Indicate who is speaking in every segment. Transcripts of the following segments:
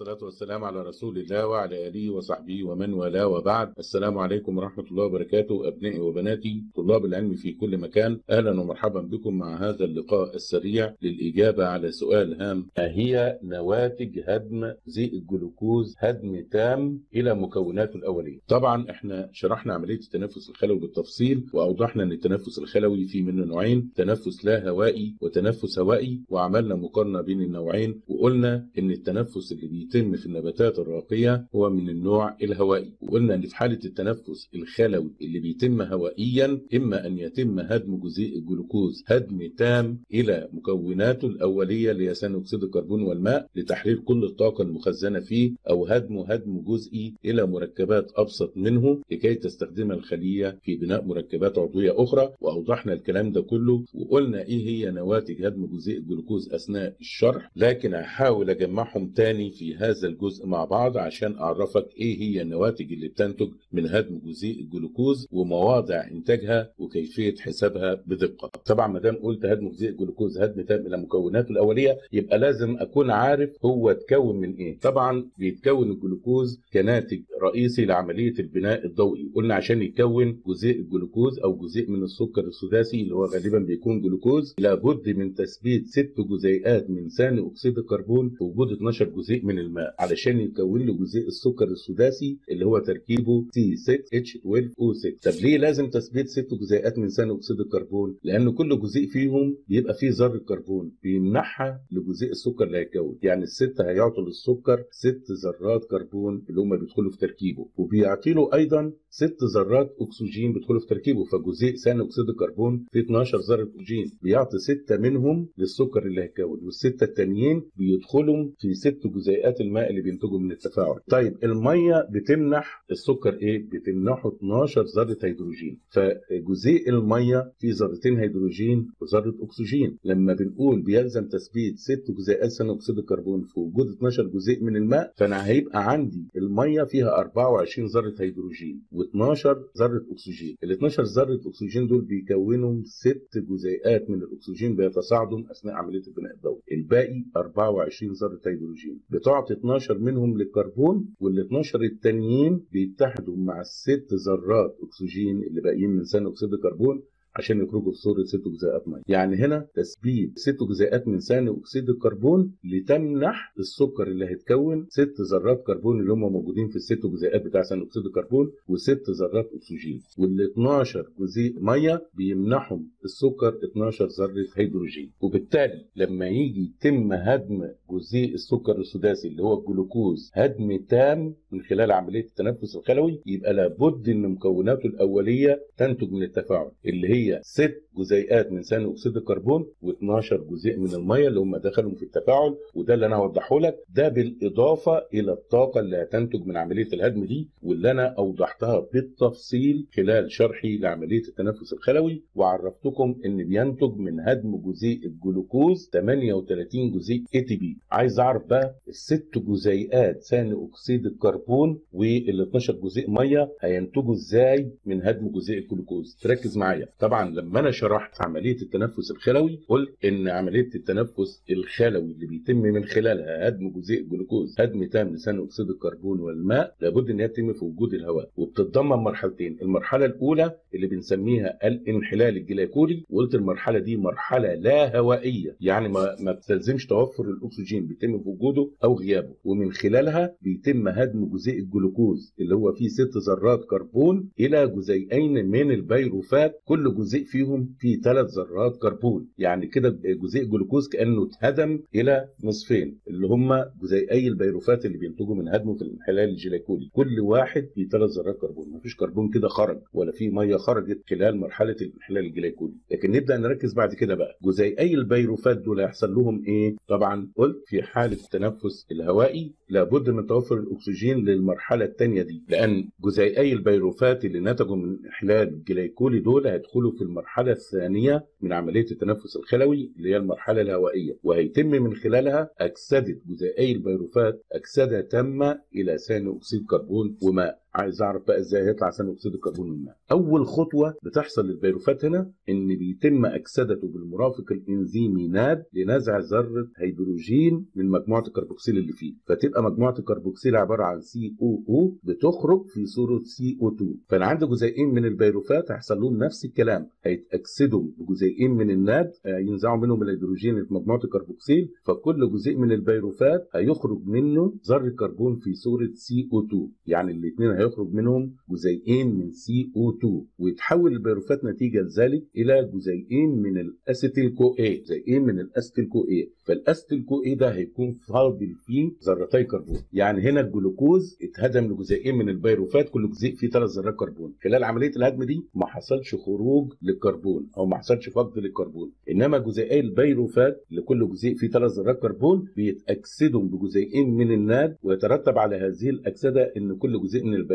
Speaker 1: والصلاة والسلام على رسول الله وعلى آله وصحبه ومن والاه وبعد. السلام عليكم ورحمة الله وبركاته أبنائي وبناتي طلاب العلم في كل مكان. أهلا ومرحبا بكم مع هذا اللقاء السريع للإجابة على سؤال هام. ما هي نواتج هدم زيء الجلوكوز هدم تام إلى مكوناته الأولية طبعا إحنا شرحنا عملية التنفس الخلوي بالتفصيل وأوضحنا أن التنفس الخلوي في منه نوعين تنفس لا هوائي وتنفس هوائي وعملنا مقارنة بين النوعين وقلنا إن التنفس اللي في النباتات الراقية هو من النوع الهوائي. وقلنا إن في حالة التنفس الخلوي اللي بيتم هوائيا إما أن يتم هدم جزيء الجلوكوز هدم تام إلى مكوناته الأولية اللي هي ثاني أكسيد الكربون والماء لتحرير كل الطاقة المخزنة فيه أو هدمه هدم جزئي إلى مركبات أبسط منه لكي تستخدمها الخلية في بناء مركبات عضوية أخرى. وأوضحنا الكلام ده كله وقلنا إيه هي نواتج هدم جزيء الجلوكوز أثناء الشرح لكن هحاول أجمعهم تاني في هذا الجزء مع بعض عشان أعرفك إيه هي النواتج اللي بتنتج من هدم جزيء الجلوكوز ومواضع إنتاجها وكيفية حسابها بدقة. طبعا ما دام قلت هدم جزيء الجلوكوز هدم تام إلى مكوناته الأولية يبقى لازم أكون عارف هو اتكون من إيه. طبعا بيتكون الجلوكوز كناتج رئيسي لعملية البناء الضوئي، قلنا عشان يتكون جزيء الجلوكوز أو جزيء من السكر السداسي اللي هو غالبا بيكون جلوكوز لابد من تثبيت ست جزيئات من ثاني أكسيد الكربون في وجود 12 جزيء من الماء علشان يكون له جزيء السكر السداسي اللي هو تركيبه C6H12O6 طب ليه لازم تثبيت ست جزيئات من ثاني أكسيد الكربون؟ لأن كل جزيء فيهم بيبقى فيه ذرة كربون بيمنحها لجزيء السكر اللي هيتكون يعني الست هيعطوا للسكر ست ذرات كربون اللي هم بيدخلوا في تركيبه. وبيعطي له أيضا ست ذرات أكسجين بيدخلوا في تركيبه. فجزيء ثاني أكسيد الكربون فيه 12 ذرة أكسجين. بيعطي ستة منهم للسكر اللي هيتكون والستة التانيين بيدخلوا في ست جزيئات الماء اللي بينتجوا من التفاعل. طيب المية بتمنح السكر إيه؟ بتمنحه 12 ذرة هيدروجين. فجزيء المية فيه ذرتين هيدروجين وذرة أكسجين. لما بنقول بيلزم تثبيت ست جزيئات ثاني أكسيد الكربون في وجود 12 جزيء من الماء فأنا هيبقى عندي المية فيها 24 ذرة هيدروجين و12 ذرة أكسجين. ال 12 ذرة أكسجين دول بيكونوا ست جزيئات من الأكسجين بيتصاعدوا أثناء عملية البناء الضوئي. الباقي 24 ذرة هيدروجين. بتعطي 12 منهم للكربون وال 12 التانيين بيتحدوا مع الست ذرات أكسجين اللي باقيين من ثاني أكسيد الكربون. عشان يخرجوا في صورة ست جزيئات مية. يعني هنا تثبيت ست جزيئات من ثاني أكسيد الكربون لتمنح السكر اللي هيتكون ست ذرات كربون اللي هم موجودين في الست جزيئات بتاع ثاني أكسيد الكربون وست ذرات أكسجين. وال 12 جزيء مية بيمنحهم السكر 12 ذرة هيدروجين. وبالتالي لما يجي يتم هدم جزيء السكر السداسي اللي هو الجلوكوز هدم تام من خلال عملية التنفس الخلوي يبقى لابد إن مكوناته الأولية تنتج من التفاعل اللي هي هي ست جزيئات من ثاني أكسيد الكربون و12 جزيء من المية اللي هم دخلوا في التفاعل وده اللي أنا هوضحه لك. ده بالإضافة إلى الطاقة اللي هتنتج من عملية الهدم دي واللي أنا أوضحتها بالتفصيل خلال شرحي لعملية التنفس الخلوي. وعرفتكم إن بينتج من هدم جزيء الجلوكوز 38 جزيء ATP عايز أعرف بقى الست جزيئات ثاني أكسيد الكربون وال 12 جزيء مية هينتجوا إزاي من هدم جزيء الجلوكوز؟ تركز معايا. طبعا لما أنا شرحت عملية التنفس الخلوي قلت إن عملية التنفس الخلوي اللي بيتم من خلالها هدم جزيء الجلوكوز هدم تام لثاني أكسيد الكربون والماء لابد إن هي تتم في وجود الهواء وبتتضمن مرحلتين المرحلة الأولى اللي بنسميها الانحلال الجلايكولي وقلت المرحلة دي مرحلة لا هوائية يعني ما, ما بتلزمش توفر الأكسجين بيتم في وجوده أو غيابه ومن خلالها بيتم هدم جزيء الجلوكوز اللي هو فيه ست ذرات كربون إلى جزيئين من البيروفات كل جزيء فيهم فيه ثلاث ذرات كربون. يعني كده جزيء جلوكوز كأنه اتهدم إلى نصفين اللي هم جزيئي البيروفات اللي بينتجوا من هدمه في الانحلال الجلايكولي كل واحد فيه ثلاث ذرات كربون. مفيش كربون كده خرج ولا في مية خرجت خلال مرحلة الانحلال الجلايكولي لكن نبدأ نركز بعد كده بقى. جزيئي البيروفات دول هيحصل لهم إيه؟ طبعا قلت في حالة التنفس الهوائي لابد من توفر الأكسجين للمرحلة الثانية دي. لأن جزيئي البيروفات اللي نتجوا من الانحلال الجلايكولي دول هيدخلوا في المرحلة الثانية من عملية التنفس الخلوي اللي هي المرحلة الهوائية. وهيتم من خلالها اكسده جزيئي البيروفات اكسده تامة إلى ثاني أكسيد كربون وماء. عايز أعرف بقى إزاي هيطلع ثاني اكسيد الكربون من الماء أول خطوة بتحصل للبيروفات هنا إن بيتم أكسدته بالمرافق الإنزيمي NAD لنزع ذرة هيدروجين من مجموعة الكربوكسيل اللي فيه. فتبقى مجموعة الكربوكسيل عبارة عن COO بتخرج في صورة CO2 فأنا عندي جزيئين من البيروفات هيحصل لهم نفس الكلام. هيتأكسدوا بجزيئين من ال NAD ينزعوا منهم الهيدروجين في مجموعة الكربوكسيل فكل جزيء من البيروفات هيخرج منه ذرة كربون في صورة CO2 يعني الاثنين هيخرج منهم جزيئين من CO2 ويتحول البيروفات نتيجة لذلك إلى جزيئين من ال acetyl CoA جزيئين من ال acetyl CoA فال acetyl CoA ده هيكون فاضل فيه ذرتي كربون. يعني هنا الجلوكوز اتهدم لجزيئين من البيروفات كل جزيء فيه ثلاث ذرات كربون. خلال عملية الهدم دي ما حصلش خروج للكربون أو ما حصلش فقد للكربون. إنما جزيئي البيروفات لكل جزيء فيه ثلاث ذرات كربون بيتأكسدوا بجزيئين من ال NAD ويترتب على هذه الأكسدة إن كل جزيء من البيروفات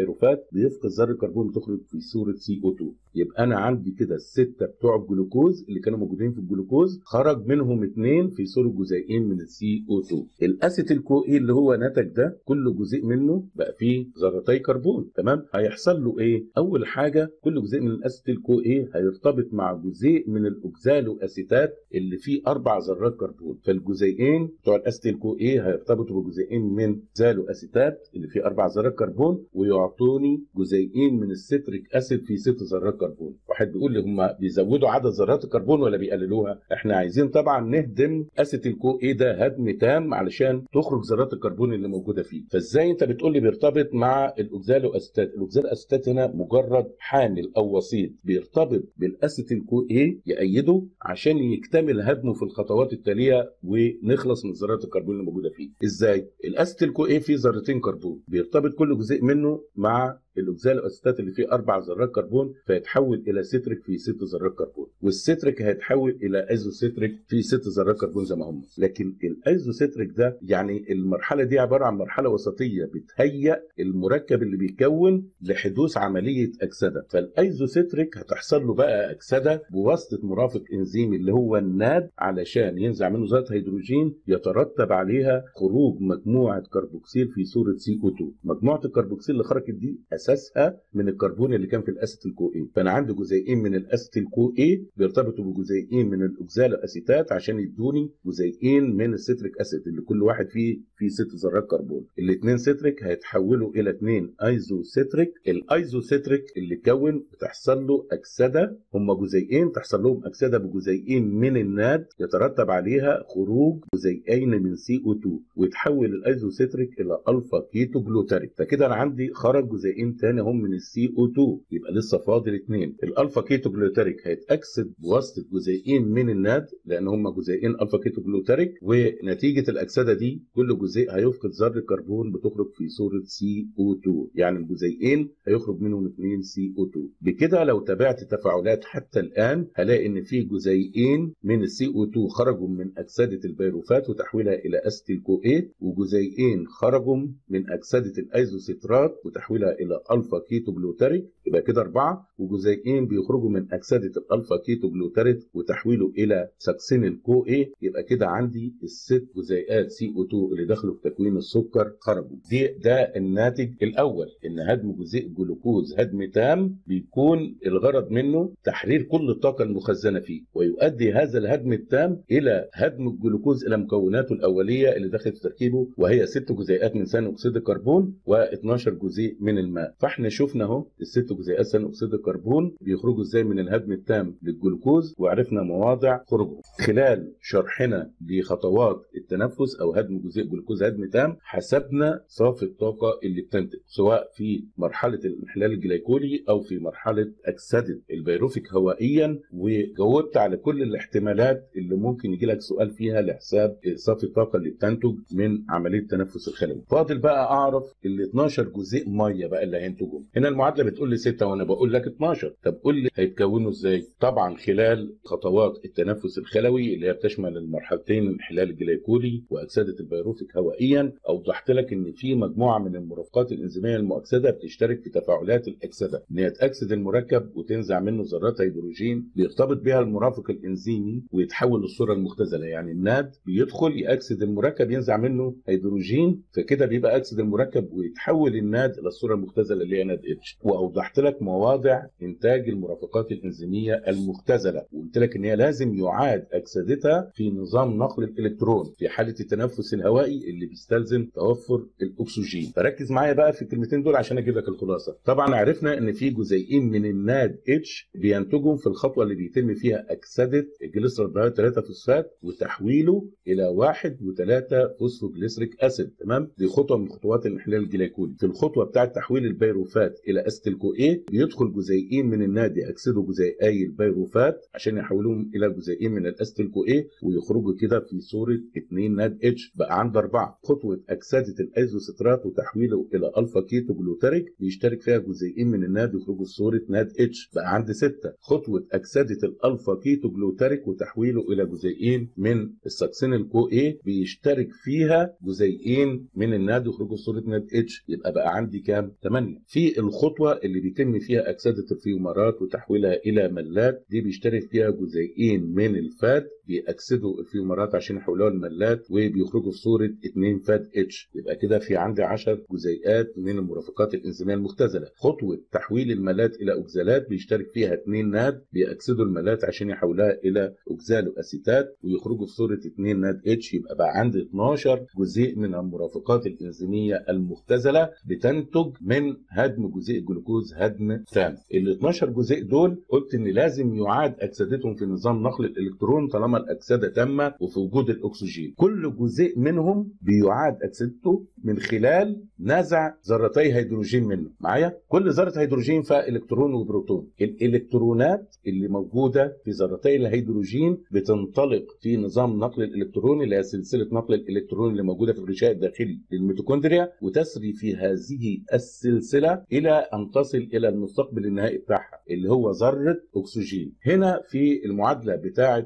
Speaker 1: بيفقد ذره كربون بتخرج في صورة CO2 يبقى أنا عندي كده الستة بتوع الجلوكوز اللي كانوا موجودين في الجلوكوز خرج منهم اثنين في صورة جزيئين من ال CO2 ال acetyl CoA اللي هو نتج ده كل جزيء منه بقى فيه ذرتي كربون. تمام؟ هيحصل له إيه؟ أول حاجة كل جزيء من ال acetyl CoA هيرتبط مع جزيء من الاوكزالو اسيتات اللي فيه أربع ذرات كربون. فالجزيئين بتوع ال acetyl CoA هيرتبطوا بجزيئين من الاوكزالو اسيتات اللي فيه أربع ذرات كربون ويعطوني جزيئين من ال citric acid في ست ذرات كربون. واحد بيقول لي هم بيزودوا عدد ذرات الكربون ولا بيقللوها؟ إحنا عايزين طبعا نهدم acetyl CoA ده هدم تام علشان تخرج ذرات الكربون اللي موجودة فيه. فازاي انت بتقول لي بيرتبط مع الاوكزالو اسيتات الاوكزالو اسيتات هنا مجرد حامل أو وسيط بيرتبط بال acetyl CoA يأيده عشان يكتمل هدمه في الخطوات التالية ونخلص من ذرات الكربون اللي موجودة فيه. إزاي؟ ال acetyl CoA فيه ذرتين كربون بيرتبط كل جزيء منه والاوكزالو اسيتات اللي فيه أربع ذرات كربون فيتحول إلى ستريك في ست ذرات كربون والستريك هيتحول إلى isocitric في ست ذرات كربون زي ما هم. لكن ال isocitric ده يعني المرحلة دي عبارة عن مرحلة وسطية بتهيئ المركب اللي بيكون لحدوث عملية أكسدة. فال isocitric هتحصل له بقى أكسدة بواسطة مرافق انزيمي اللي هو ال NAD علشان ينزع منه ذره هيدروجين يترتب عليها خروج مجموعة كربوكسيل في صورة CO2 مجموعة الكربوكسيل اللي خرجت دي أساسها من الكربون اللي كان في ال acetyl CoA فأنا عندي جزيئين من ال acetyl CoA بيرتبطوا بجزيئين من الاوكزالو اسيتات عشان يدوني جزيئين من ال citric acid اللي كل واحد فيه فيه ست ذرات كربون. الاثنين ستريك هيتحولوا إلى اثنين isocitric ال isocitric اللي اتكون بتحصل له أكسدة هم جزيئين تحصل لهم أكسدة بجزيئين من ال NAD يترتب عليها خروج جزيئين من CO2 ويتحول ال isocitric إلى alpha-ketoglutaric فكده أنا عندي خرج جزيئين تاني هم من ال CO2 يبقى لسه فاضل اثنين ال alpha-ketoglutaric هيتأكسد بواسطه جزيئين من ال NAD لأن هم جزيئين alpha-ketoglutaric ونتيجة الأكسدة دي كل جزيء هيفقد ذرة كربون بتخرج في صورة CO2 يعني الجزيئين هيخرج منهم اثنين CO2 بكده لو تابعت تفاعلات حتى الآن هلاقي إن في جزيئين من ال CO2 خرجوا من أكسدة ال pyruvate وتحويلها إلى acetyl CoA وجزيئين خرجوا من أكسدة ال isocitrate وتحويلها إلى alpha-ketoglutaric يبقى كده أربعة وجزيئين بيخرجوا من اكسده ال alpha-ketoglutaric وتحويله إلى succinyl CoA يبقى كده عندي الست جزيئات CO2 اللي دخلوا في تكوين السكر خرجوا. دي ده الناتج الأول إن هدم جزيء جلوكوز هدم تام بيكون الغرض منه تحرير كل الطاقة المخزنة فيه ويؤدي هذا الهدم التام إلى هدم الجلوكوز إلى مكوناته الأولية اللي دخلت في تركيبه وهي ست جزيئات من ثاني أكسيد الكربون و12 جزيء من الماء. فاحنا شفنا اهو الست جزيئات ثاني اكسيد الكربون بيخرجوا إزاي من الهدم التام للجلوكوز وعرفنا مواضع خروجهم. خلال شرحنا لخطوات التنفس أو هدم جزيء جلوكوز هدم تام حسبنا صافي الطاقة اللي بتنتج سواء في مرحلة الانحلال الجليكولي أو في مرحلة اكسدة البيروفيك هوائيا. وجاوبت على كل الاحتمالات اللي ممكن يجي لك سؤال فيها لحساب صافي الطاقة اللي بتنتج من عملية التنفس الخلوي. فاضل بقى أعرف ال 12 جزيء مية بقى اللي هينتجهم هنا المعادلة بتقول لي 6 وأنا بقول لك 12 طب قول لي هيتكونوا إزاي؟ طبعا خلال خطوات التنفس الخلوي اللي هي بتشمل المرحلتين الانحلال الجليكولي واكسده البيروفيك هوائيا أوضحت لك إن في مجموعة من المرافقات الإنزيمية المؤكسدة بتشترك في تفاعلات الاكسده إن هي تأكسد المركب وتنزع منه ذرات هيدروجين بيرتبط بها المرافق الإنزيمي ويتحول للصورة المختزلة. يعني ال NAD بيدخل يأكسد المركب ينزع منه هيدروجين فكده بيبقى أكسد المركب ويتحول ال NAD إلى الصورة المختزلة. المختزله اللي هي NADH وأوضحت لك مواضع إنتاج المرافقات الإنزيمية المختزلة وقلت لك إن هي لازم يعاد اكسدتها في نظام نقل الإلكترون في حالة التنفس الهوائي اللي بيستلزم توفر الأكسجين. فركز معايا بقى في الكلمتين دول عشان أجيب لك الخلاصة. طبعا عرفنا إن في جزيئين من ال NADH بينتجوا في الخطوة اللي بيتم فيها اكسده ال glyceral 3 فوسفات وتحويله إلى 1 و3 phosphoglyceric acid. تمام؟ دي خطوة من خطوات الانحلال الجليكولي في الخطوة بتاعة تحويل ال pyruvate إلى acetyl CoA بيدخل جزيئين من ال NAD يأكسدوا جزيئي ال pyruvate عشان يحولوهم إلى جزيئين من ال acetyl CoA ويخرجوا كده في صورة 2 NADH بقى عندي أربعة. خطوة اكسده ال isocitrate وتحويله إلى alpha-ketoglutaric بيشترك فيها جزيئين من ال NAD يخرجوا في صورة NADH بقى عند ستة. خطوة اكسده ال alpha-ketoglutaric وتحويله إلى جزيئين من ال succinyl CoA بيشترك فيها جزيئين من ال NAD يخرجوا في صورة NADH. يبقى بقى عندي كام؟ 8 في الخطوة اللي بيتم فيها اكسده ال fumarate وتحويلها إلى malate دي بيشترك فيها جزيئين من ال FAD. بيأكسدوا ال fumarate عشان يحولوها ل malate وبيخرجوا في صورة 2 FADH. يبقى كده في عندي 10 جزيئات من المرافقات الانزيميه المختزلة. خطوة تحويل ال malate إلى oxalate بيشترك فيها 2 NAD بيأكسدوا ال malate عشان يحولوها إلى oxaloacetate ويخرجوا في صورة 2 NADH. يبقى بقى عندي 12 جزيء من المرافقات الانزيميه المختزلة بتنتج من هدم جزيء الجلوكوز هدم تام ال 12 جزيء دول قلت إن لازم يعاد أكسدتهم في نظام نقل الإلكترون طالما الاكسده تامة وفي وجود الأكسجين. كل جزيء منهم بيعاد اكسدته من خلال نزع ذرتي هيدروجين منه. معايا؟ كل ذرة هيدروجين فيها إلكترون وبروتون. الإلكترونات اللي موجودة في ذرتي الهيدروجين بتنطلق في نظام نقل الالكترون اللي هي سلسلة نقل الإلكترون اللي موجودة في الغشاء الداخلي للميتوكوندريا وتسري في هذه السلسلة إلى أن تصل إلى المستقبل النهائي بتاعها اللي هو ذرة أكسجين. هنا في المعادلة بتاعة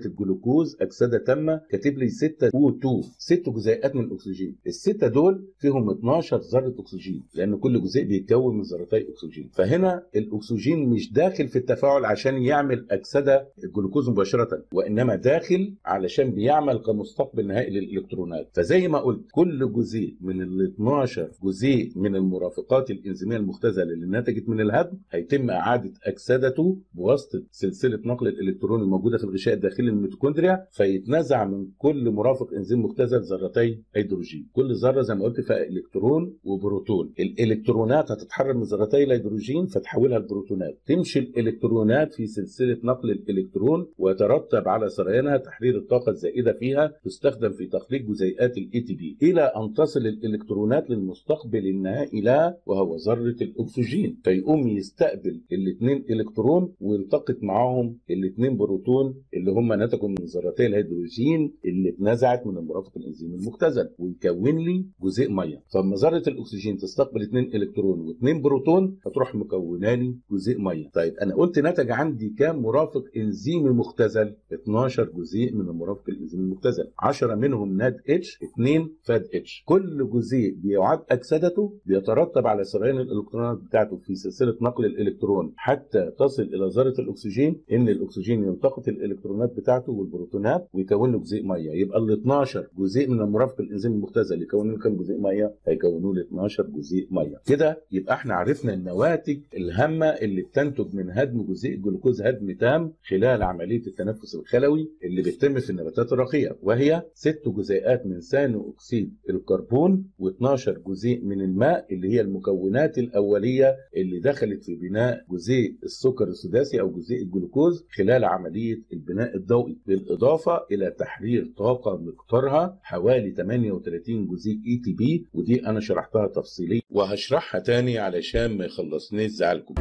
Speaker 1: اكسده الجلوكوز أكسدة تامة كاتب لي 6 O2 ست جزيئات من الأكسجين. الستة دول فيهم 12 ذرة أكسجين لأن كل جزيء بيتكون من ذرتي أكسجين. فهنا الأكسجين مش داخل في التفاعل عشان يعمل أكسدة الجلوكوز مباشرة وإنما داخل علشان بيعمل كمستقبل نهائي للإلكترونات. فزي ما قلت كل جزيء من ال 12 جزيء من المرافقات الإنزيمية المختزلة اللي نتجت من الهدم هيتم إعادة أكسدته بواسطة سلسلة نقل الإلكترون الموجودة في الغشاء الداخلي للميتوكوندريا فيتنزع من كل مرافق إنزيم مختزل ذرتي هيدروجين. كل ذرة زي ما قلت فيها إلكترون وبروتون. الإلكترونات هتتحرر من ذرتي الهيدروجين فتحولها لبروتونات. تمشي الإلكترونات في سلسلة نقل الإلكترون ويترتب على سريانها تحرير الطاقة الزائدة فيها تستخدم في تخليق جزيئات ال ATP إلى أن تصل الإلكترونات للمستقبل النهائي لها وهو ذرة الأكسجين. فيقوم يستقبل الاثنين إلكترون ويلتقط معاهم الاثنين بروتون اللي هم نتجوا من ذرتي الهيدروجين اللي اتنزعت من المرافق الانزيمي المختزل ويكون لي جزيء مية. فلما ذرة الأكسجين تستقبل اثنين إلكترون واثنين بروتون هتروح مكونالي جزيء مية. طيب أنا قلت نتج عندي كام مرافق انزيمي مختزل 12 جزيء من المرافق الانزيمي المختزل. 10 منهم NADH 2 FADH كل جزيء بيعاد اكسدته بيترتب على سريان الإلكترونات بتاعته في سلسلة نقل الإلكترون حتى تصل إلى ذرة الأكسجين إن الأكسجين يلتقط الإلكترونات بتاعته والبروتونات ويكون له جزيء مية. يبقى ال 12 جزيء من المرافق الانزيمي المختزل يكونوا له كام جزيء مية؟ هيكونوا له 12 جزيء مية. كده يبقى إحنا عرفنا النواتج الهامة اللي بتنتج من هدم جزيء الجلوكوز هدم تام خلال عملية التنفس الخلوي اللي بتتم في النباتات الراقية وهي ست جزيئات من ثاني أكسيد الكربون و12 جزيء من الماء اللي هي المكونات الأولية اللي دخلت في بناء جزيء السكر السداسي أو جزيء الجلوكوز خلال عملية البناء الضوئي بالإضافة إلى تحرير طاقة مقدارها حوالي 38 جزيء ATP ودي أنا شرحتها تفصيليا وهشرحها تاني علشان ما يخلصنيش زعلكم.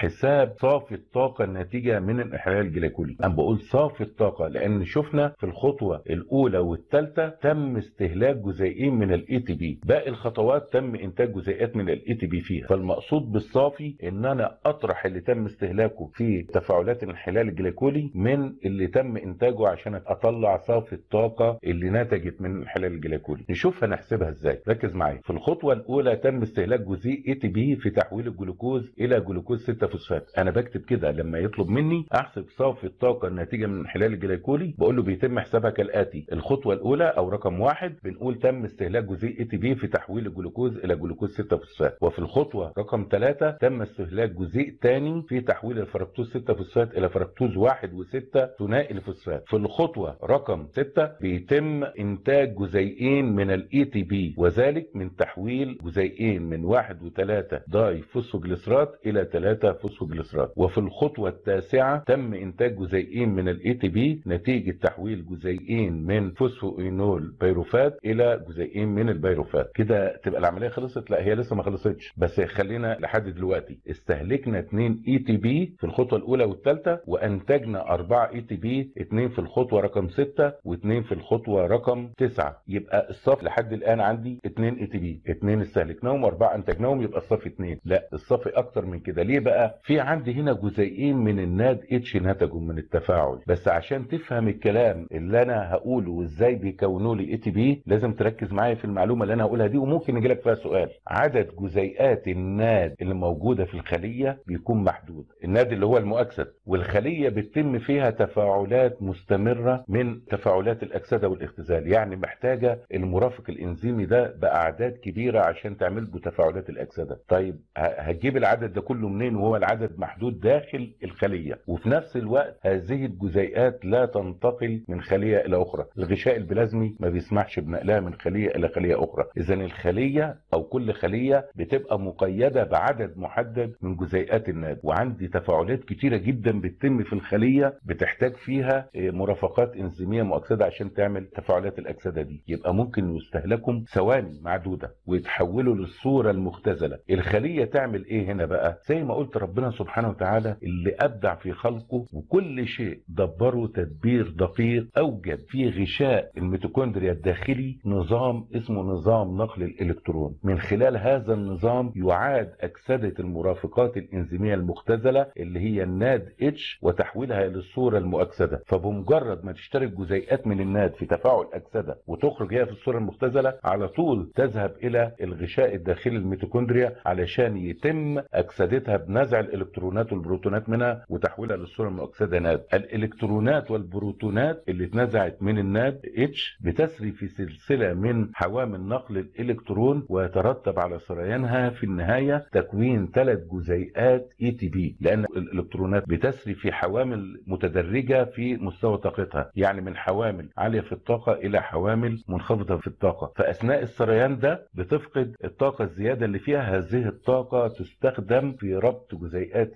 Speaker 1: حساب صافي الطاقة الناتجة من الإنحلال الجليكولي أنا بقول صافي الطاقة لأن شفنا في الخطوة الأولى والثالثة تم استهلاك جزيئين من ال ATP باقي الخطوات تم إنتاج جزيئات من ال ATP فيها. فالمقصود بالصافي إن أنا أطرح اللي تم استهلاكه في تفاعلات الإنحلال الجليكولي من اللي تم إنتاجه عشان أطلع صافي الطاقة اللي نتجت من الإنحلال الجليكولي نشوف هنحسبها إزاي. ركز معايا. في الخطوة الأولى تم استهلاك جزيء ATP في تحويل الجلوكوز إلى جلوكوز 6 فوسفات أنا بكتب كده لما يطلب مني أحسب صافي الطاقة الناتجة من الانحلال الجليكولي بقول له بيتم حسابها كالاتي الخطوة الأولى أو رقم واحد بنقول تم استهلاك جزيء ATP في تحويل الجلوكوز إلى جلوكوز 6 فوسفات. وفي الخطوة رقم ثلاثة تم استهلاك جزيء ثاني في تحويل الفركتوز 6 فوسفات إلى فركتوز 1 و6 ثنائي الفوسفات. في الخطوة رقم 6 بيتم إنتاج جزيئين من ال ATP وذلك من تحويل جزيئين من 1 و3 داي فوسفوجليسرات إلى 3 فوسفوجليسرات وفي الخطوة التاسعة تم إنتاج جزيئين من ال ATP نتيجة تحويل جزيئين من فوسفوينول بيروفات إلى جزيئين من البيروفات كده تبقى العملية خلصت؟ لا هي لسه ما خلصتش. بس خلينا لحد دلوقتي. استهلكنا 2 ATP في الخطوة الأولى والثالثه وانتجنا 4 ATP 2 في الخطوة رقم 6 و2 في الخطوة رقم 9 يبقى الصافي لحد الآن عندي 2 ATP 2 استهلكناهم واربعه انتجناهم يبقى الصافي 2 لا الصافي أكتر من كده. ليه بقى؟ في عندي هنا جزيئين من ال NADH نتجوا من التفاعل. بس عشان تفهم الكلام اللي أنا هقوله وإزاي بيكونوا لي ATP لازم تركز معايا في المعلومة اللي أنا هقولها دي وممكن يجي لك فيها سؤال. عدد جزيئات ال NAD اللي موجودة في الخلية بيكون محدود. ال NAD اللي هو المؤكسد. والخلية بتتم فيها تفاعلات مستمرة من تفاعلات الأكسدة والاختزال. يعني محتاجة المرافق الإنزيمي ده بأعداد كبيرة عشان تعمل له تفاعلات الأكسدة. طيب هتجيب العدد ده كله منين وهو العدد محدود داخل الخلية. وفي نفس الوقت هذه الجزيئات لا تنتقل من خلية إلى أخرى. الغشاء البلازمي ما بيسمحش بنقلها من خلية إلى خلية أخرى. إذا الخلية أو كل خلية بتبقى مقيدة بعدد محدد من جزيئات الناد وعندي تفاعلات كتيرة جدا بتتم في الخلية بتحتاج فيها مرافقات إنزيمية مؤكسده عشان تعمل تفاعلات الاكسده دي. يبقى ممكن يستهلكوا ثواني معدودة ويتحولوا للصورة المختزلة. الخلية تعمل إيه هنا بقى؟ زي ما قلت ربنا سبحانه وتعالى اللي أبدع في خلقه وكل شيء دبره تدبير دقيق أوجد في غشاء الميتوكوندريا الداخلي نظام اسمه نظام نقل الإلكترون. من خلال هذا النظام يعاد اكسده المرافقات الإنزيمية المختزلة اللي هي ال NADH وتحويلها للصوره المؤكسدة. فبمجرد ما تشترك جزيئات من ال NAD في تفاعل اكسده وتخرج هي في الصورة المختزلة على طول تذهب إلى الغشاء الداخلي للميتوكوندريا علشان يتم اكسدتها بنزع الالكترونات والبروتونات منها وتحويلها للصورة المؤكسده NAD الالكترونات والبروتونات اللي اتنزعت من ال NADH بتسري في سلسلة من حوامل نقل الإلكترون ويترتب على سريانها في النهاية تكوين ثلاث جزيئات ATP لأن الإلكترونات بتسري في حوامل متدرجة في مستوى طاقتها يعني من حوامل عالية في الطاقة إلى حوامل منخفضة في الطاقة. فأثناء السريان ده بتفقد الطاقة الزيادة اللي فيها هذه الطاقة تستخدم في ربط جزيئات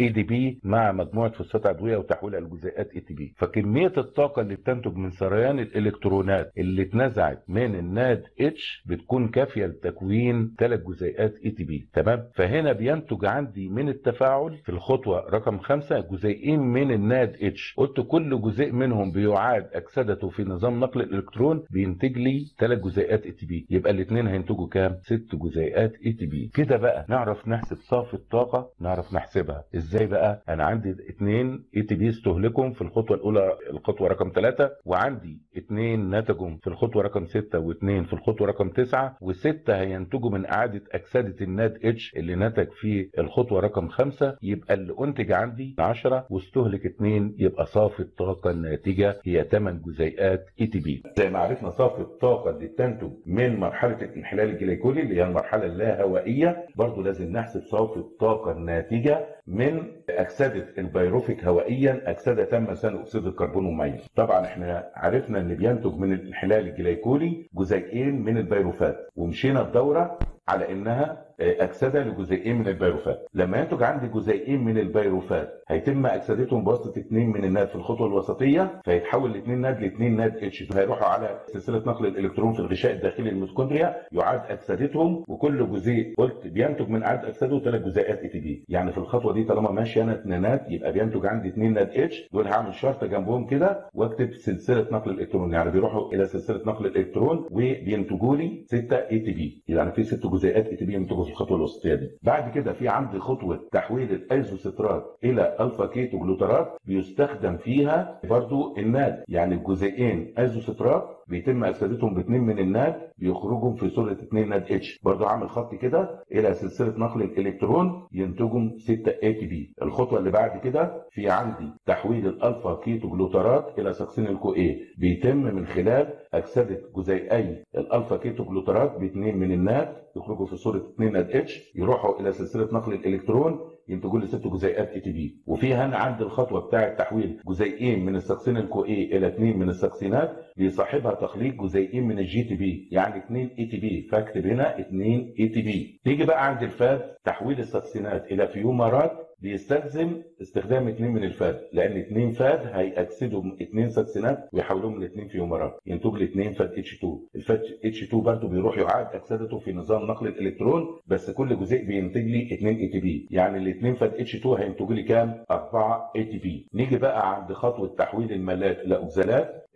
Speaker 1: ADP مع مجموعة فوسفات عضوية وتحويلها لجزيئات ATP فكمية الطاقة اللي بتنتج من سريان الإلكترونات اللي اتنزعت من ال NADH بتكون كافية لتكوين ثلاث جزيئات ATP تمام؟ فهنا بينتج عندي من التفاعل في الخطوة رقم خمسة جزيئين من ال NADH قلت كل جزيء منهم بيعاد اكسدته في نظام نقل الإلكترون بينتج لي ثلاث جزيئات ATP يبقى الاثنين هينتجوا كام؟ ست جزيئات ATP كده بقى نعرف نحسب صافي الطاقة نعرف نحسبها. إزاي بقى؟ أنا عندي اثنين ATP استهلكهم في الخطوة الأولى الخطوة رقم ثلاثة وعندي اثنين نتجوا في الخطوة رقم ستة واثنين في الخطوة رقم تسعة والسته هينتجوا من أعادة أكسدة ال NADH اللي نتج في الخطوة رقم خمسة. يبقى اللي انتج عندي 10 واستهلك 2 يبقى صافي الطاقة الناتجة. هي 8 جزيئات ATP زي ما عرفنا صافي الطاقة اللي تنتج من مرحلة الانحلال الجليكولي اللي هي المرحلة اللاهوائية. برضه لازم نحسب صافي الطاقة الناتجه من أكسدة البيروفيك هوائيا أكسدة تم ثاني أكسيد الكربون مميز طبعا إحنا عرفنا إن بينتج من الانحلال الجليكولي جزيئين من البيروفات ومشينا الدوره على إنها اكسده لجزيئين من البيروفات لما ينتج عندي جزيئين من البيروفات هيتم أكسدتهم بواسطة اثنين من ال NAD في الخطوة الوسطية فيتحول لاثنين NAD لاثنين NADH هيروحوا على سلسلة نقل الإلكترون في الغشاء الداخلي للميتوكوندريا يعاد أكسدتهم وكل جزيء قلت بينتج من اعاده أكسده ثلاث جزيئات ATP يعني في الخطوة دي طالما ماشية أنا اثنين NAD يبقى بينتج عندي اثنين NADH دول هعمل شرطة جنبهم كده واكتب سلسلة نقل الإلكترون. يعني بيروحوا إلى سلسلة نقل الإلكترون وبينتجوا لي 6 ATP يعني في ست جزيئات ATP ينتجوا الخطوه الوسطيه دي بعد كده في عندي خطوة تحويل الأيزوسترات إلى ألفا كيتو جلوترات بيستخدم فيها برضو ال NAD يعني الجزيئين أيزوسترات بيتم اكسدتهم باثنين من ال NAD بيخرجوا في صورة 2 NADH برضه عامل خط كده إلى سلسلة نقل الإلكترون ينتجوا 6 ATP الخطوة اللي بعد كده في عندي تحويل الألفا كيتو جلوترات إلى سكسينيل CoA بيتم من خلال اكسده جزيئي الألفا كيتو جلوترات باثنين من ال NAD يخرجوا في صورة 2 NADH يروحوا إلى سلسلة نقل الإلكترون ينتجوا لي ست جزيئات ATP وفي هنا عند الخطوة بتاعه تحويل جزيئين من ال succinyl CoA إلى اثنين من السكسينات بيصاحبها تخليط جزيئين من الجي تي بي يعني 2 اي تي بي فاكتب هنا 2 ATP تيجي بقى عند ال FAD تحويل السكسينات إلى فيومرات بيستلزم استخدام اثنين من ال FAD لأن اثنين FAD هيأكسدوا اثنين سكسينات ويحولوهم لاثنين فيومرات ينتج لي اثنين FADH2 ال FADH2 برضه بيروح يعاد أكسدته في نظام نقل الإلكترون بس كل جزيء بينتج لي 2 ATP يعني الاثنين FADH2 هينتجوا لي كام؟ 4 ATP نيجي بقى عند خطوة تحويل المالات إلى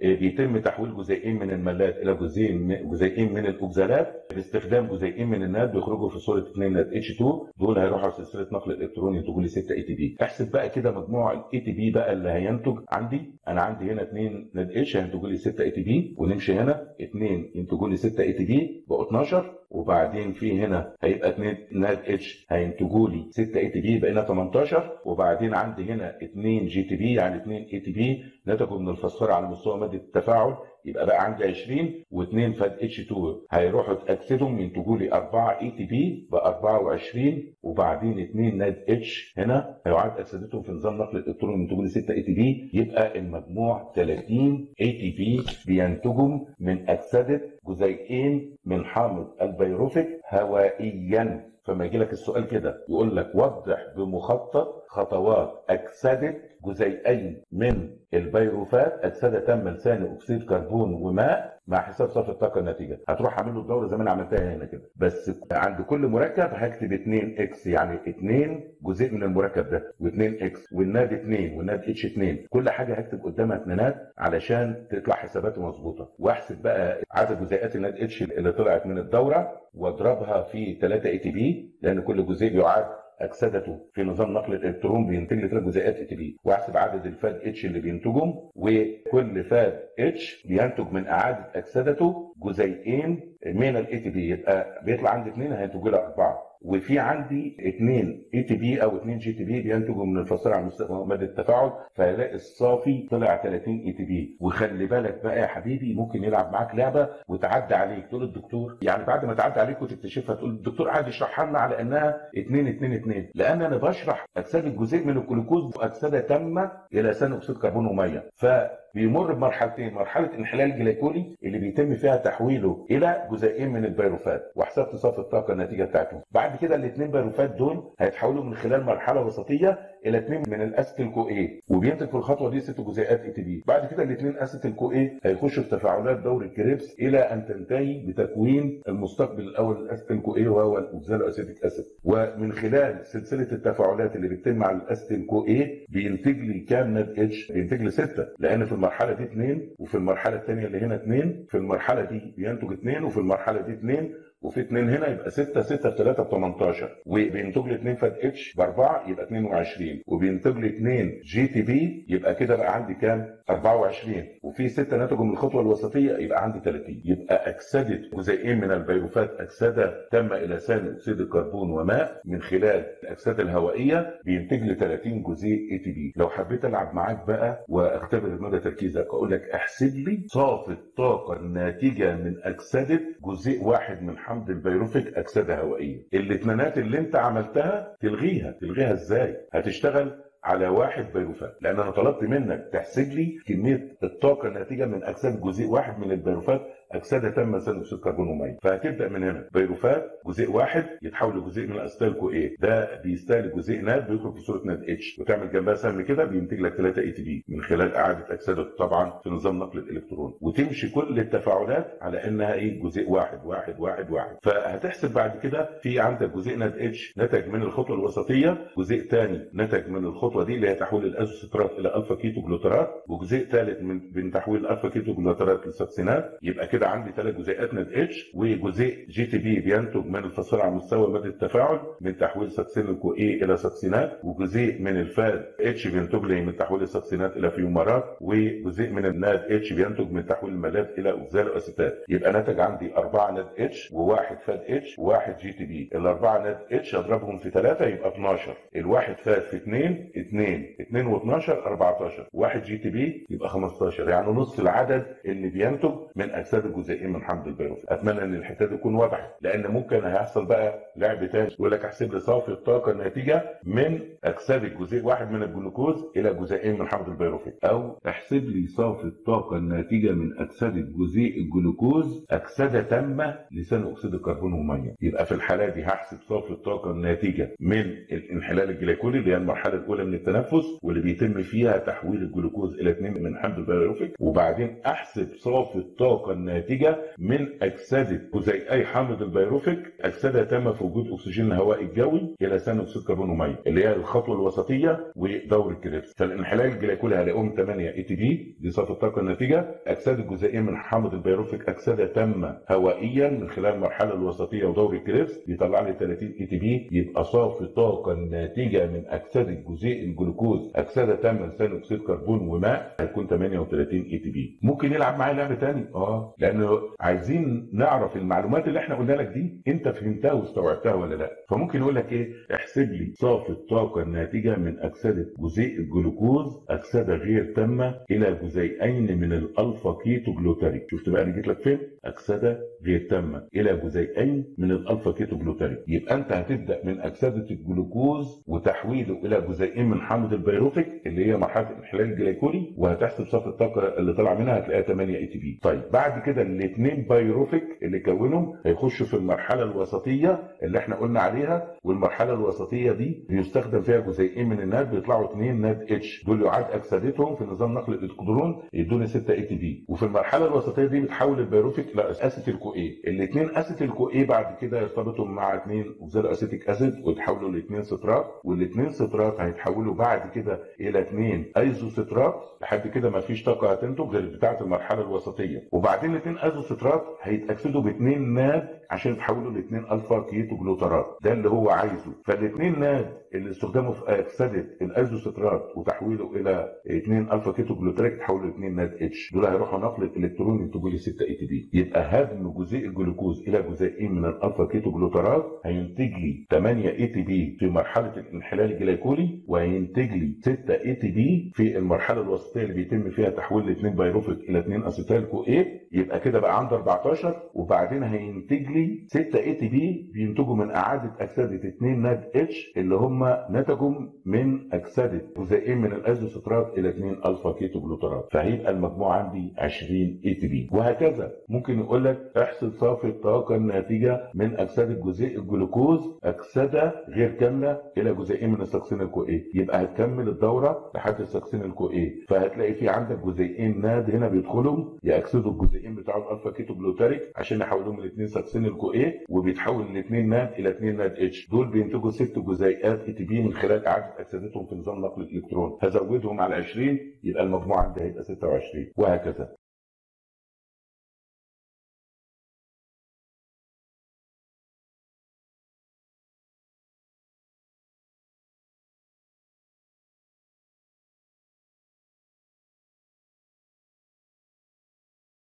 Speaker 1: بيتم تحويل جزيئين من المالات إلى جزئين جزيئين من الاوكزالو اسيتات باستخدام جزيئين من ال NAD بيخرجوا في صورة 2 NADH2 دول هيروحوا سلسلة نقل الالكترون ينتجوا لي 6 ATP احسب بقى كده مجموع ال ATP بقى اللي هينتج عندي. أنا عندي هنا 2 NADH هينتجوا لي 6 ATP ونمشي هنا. 2 ينتجوا لي 6 ATP بقوا 12 وبعدين في هنا هيبقى 2 NADH هينتجوا لي 6 ATP بقينا 18 وبعدين عندي هنا 2 جي تي بي يعني 2 اي تي بي نتجوا من الفسفرة على مستوى مادة التفاعل. يبقى بقى عندي 20 و2 FADH2 هيروحوا تاكسدهم ينتجوا لي 4 ATP ب 24 وبعدين 2 NADH هنا هيعاد اكسدتهم في نظام نقل الالكترون ينتجوا لي 6 ATP. يبقى المجموع 30 ATP بينتجوا من اكسده جزيئين من حامض البيروفيك هوائيا. فما يجي لك السؤال كده يقول لك وضح بمخطط خطوات اكسده جزيئين من البيروفات أكسدة تامة لثاني أكسيد كربون وماء مع حساب صافي الطاقة الناتجة. هتروح اعمل له الدورة زي ما أنا عملتها هنا كده. بس عند كل مركب هكتب 2 X يعني 2 جزيء من المركب ده و2 X وال NAD 2 وال NADH 2 كل حاجة هكتب قدامها اثنينات علشان تطلع حساباتي مظبوطة. وأحسب بقى عدد جزيئات ال NADH اللي طلعت من الدورة وأضربها في 3 ATP لأن كل جزيء بيعاد اكسدته في نظام نقل الإلكترون بينتج لي ثلاث جزيئات ATP واحسب عدد ال FADH اللي بينتجهم وكل FADH بينتج من أعادة اكسدته جزيئين من ال ATP يبقى بيطلع عندي اثنين هينتجوا لي أربعة. وفي عندي اثنين اي تي بي أو اثنين جي تي بي بينتجوا من الفسفرة على ماده التفاعل فهلاقي الصافي طلع 30 ATP وخلي بالك بقى يا حبيبي ممكن يلعب معاك لعبة وتعدي عليك. تقول الدكتور يعني بعد ما تعدي عليك وتكتشفها تقول الدكتور قاعد يشرحها لنا على إنها 2 2 2 لأن أنا بشرح أكسدة الجزيء من الجلوكوز وأكسدة تامة إلى ثاني أكسيد كربون ومية. ف بيمر بمرحلتين مرحلة انحلال الجليكولي اللي بيتم فيها تحويله إلى جزيئين من البيروفات وحساب صافي الطاقة الناتجة بتاعتهم بعد كده الاثنين بيروفات دول هيتحولوا من خلال مرحلة وسطية إلى اثنين من ال acetyl CoA وبينتج في الخطوة دي ست جزيئات ATP بعد كده الاثنين acetyl CoA هيخشوا في تفاعلات دورة كريبس إلى أن تنتهي بتكوين المستقبل الأول لل acetyl CoA وهو ال oxaloacetic acid ومن خلال سلسلة التفاعلات اللي بتتم مع ال acetyl CoA بينتج لي كام NADH؟ بينتج لي ستة لأن في المرحلة دي اثنين وفي المرحلة الثانية اللي هنا اثنين في المرحلة دي بينتج اثنين وفي المرحلة دي اثنين وفي اثنين هنا يبقى 6 6 في 3 ب 18 وبينتج لي 2 FADH بأربعة يبقى 22 وبينتج لي 2 GTP يبقى كده بقى عندي كام؟ 24 وفي 6 نتجوا من الخطوة الوسطية يبقى عندي 30 يبقى أكسدت جزيئين من البيروفات؟ أكسدة تامة إلى ثاني أكسيد الكربون وماء من خلال الأكسدة الهوائية بينتج لي 30 جزيء ATP. لو حبيت ألعب معاك بقى وأختبر مدى تركيزك أقول لك احسب لي صافي الطاقة الناتجة من أكسدة جزيء واحد من حمض البيروفيك اكسده هوائية. الاثنينات اللي انت عملتها تلغيها. تلغيها إزاي؟ هتشتغل على واحد بيروفات. لأن أنا طلبت منك تحسب لي كمية الطاقة الناتجة من أكسدة جزيء واحد من البيروفات اكسدة تامة لثاني اكسيد وميه فهتبدأ من هنا. بيروفات جزيء واحد يتحول لجزيء من ال acetyl CoA ده بيستهلك جزيء NAD بيخرج في صورة NADH وتعمل جنبها سهم كده بينتج لك 3 ATP من خلال إعادة أكسدته طبعا في نظام نقل الإلكترون. وتمشي كل التفاعلات على إنها إيه؟ جزيء واحد واحد واحد واحد. فهتحسب بعد كده في عندك جزيء NADH نتج من الخطوة الوسطية جزيء ثاني نتج من الخطوة دي اللي هي تحويل الأيزوسترات إلى ألفا كيتو جلوتارات وجزيء ثالث من تحويل الالفا كيتو جلوتارات للسكسينات. يبقى كده كده عندي ثلاث جزيئات NADH وجزيء GTP بينتج من الفسفره على مستوى مادة التفاعل من تحويل succinyl CoA إلى سكسينات وجزيء من ال FADH بينتج لي من تحويل السكسينات إلى فيومرات وجزيء من ال NADH بينتج من تحويل المالات إلى اوكزالو اسيتات يبقى نتج عندي أربعة ناد إتش وواحد فاد إتش وواحد جي تي بي. الأربعة NADH أضربهم في ثلاثة يبقى 12 الواحد FAD في 2 2 2 و12 14 واحد GTP يبقى 15 يعني نص العدد اللي بينتج من أكسدة الجزيئين من حمض البيروفيك أتمنى إن الحتة دي تكون وضحت لأن ممكن هيحصل بقى لعب تاني. يقول لك احسب لي صافي الطاقة الناتجة من أكسدة جزيء واحد من الجلوكوز إلى جزيئين من حمض البيروفيك أو احسب لي صافي الطاقة الناتجة من أكسدة جزيء الجلوكوز أكسدة تامة لثاني أكسيد الكربون ومية. يبقى في الحالة دي هحسب صافي الطاقة الناتجة من الانحلال الجليكولي اللي هي المرحلة الأولى من التنفس واللي بيتم فيها تحويل الجلوكوز إلى 2 من حمض البيروفيك وبعدين أحسب صافي الطاقة الناتجه من اكسده جزيئي حمض البيروفيك. اكسده تامه في وجود أكسجين الهواء الجوي إلى ثاني أكسيد كربون وميه اللي هي الخطوة الوسطية ودورة كريبس فالانحلال الجليكولي هلاقيهم 8 ATP دي صافي الطاقه الناتجه اكسده الجزيئين من حمض البيروفيك اكسده تامه هوائيا من خلال المرحله الوسطية ودورة كريبس بيطلع لي 30 ATP يبقى صافي الطاقه الناتجه من اكسده جزيء الجلوكوز. اكسده تامه لثاني أكسيد كربون وماء. هتكون 38 ATP ممكن يلعب معايا لعبة تاني؟ آه. لأنه عايزين نعرف المعلومات اللي إحنا قلنا لك دي أنت فهمتها واستوعبتها ولا لأ؟ فممكن يقول لك إيه؟ احسب لي صافي الطاقة الناتجة من أكسدة جزيء الجلوكوز أكسدة غير تامة إلى جزيئين من ال alpha ketoglutaric شفت بقى أنا جيت لك فين؟ أكسدة غير إلى جزيئين من ال alpha ketoglutaric يبقى أنت هتبدأ من أكسدة الجلوكوز وتحويله إلى جزيئين من حمض البيروفيك اللي هي مرحلة الانحلال الجليكولي وهتحسب صافي الطاقة اللي طالع منها هتلاقيها 8 ATP طيب بعد كده الاثنين بايروفيك اللي كونهم هيخشوا في المرحلة الوسطية اللي إحنا قلنا عليها والمرحلة الوسطية دي بيستخدم فيها جزيئين من ال NAD بيطلعوا اثنين NADH دول يعاد أكسدتهم في نظام نقل الالكترون يدوني 6 ATP وفي المرحلة الوسطية دي بتحول البيروفيك ل acetyl CoA الاثنين acetyl CoA بعد كده يرتبطوا مع اثنين oxaloacetic acid ويتحولوا لاثنين citrate والاثنين citrate هيتحولوا بعد كده إلى اثنين isocitrate لحد كده ما فيش طاقة هتنتج غير بتاعة المرحلة الوسطية. وبعدين الاثنين isocitrate هيتأكسدوا باثنين NAD عشان يتحولوا لاثنين alpha ketoglutarate ده اللي هو عايزه. فالاثنين NAD استخدموا في اكسده ال isocitrate وتحويله إلى 2 alpha ketoglutaric تحوله ل 2 NADH. دول هيروحوا نقل الالكترون ينتجوا لي 6 ATP. يبقى هدم جزيء الجلوكوز إلى جزيئين من ال alpha ketoglutarate هينتج لي 8 ATP في مرحلة الانحلال الجليكولي وهينتج لي 6 ATP في المرحلة الوسطية اللي بيتم فيها تحويل 2 بايروفيك إلى 2 acetyl CoA يبقى كده بقى عندي 14 وبعدين هينتج لي 6 ATP بينتجوا من أعادة أكسدة 2 NADH اللي هم نتجوا من أكسدة جزيئين من ال isocitrate إلى 2 alpha ketoglutarate فهيبقى المجموع عندي 20 ATP وهكذا. ممكن يقول لك احسب صافي الطاقة الناتجة من أكسدة جزيء الجلوكوز أكسدة غير كاملة إلى جزيئين من ال succinyl CoA يبقى هتكمل الدورة لحد ال succinyl CoA فهتلاقي في عندك جزيئين NAD هنا بيدخلوا يأكسدوا الجزيئين. بتاع ال alpha ketoglutaric عشان يحولوهم لاثنين succinyl CoA وبيتحول الاثنين NAD إلى 2 NADH. دول بينتجوا ست جزيئات ATP من خلال اعاده اكسدتهم في نظام نقل الالكترون. هزودهم على 20 يبقى المجموع عندي هيبقى 26 وهكذا.